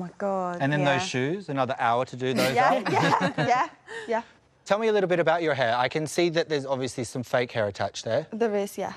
my God. And then yeah. those shoes, another hour to do those Yeah, up. yeah, yeah, yeah. Tell me a little bit about your hair. I can see that there's obviously some fake hair attached there. There is, yeah.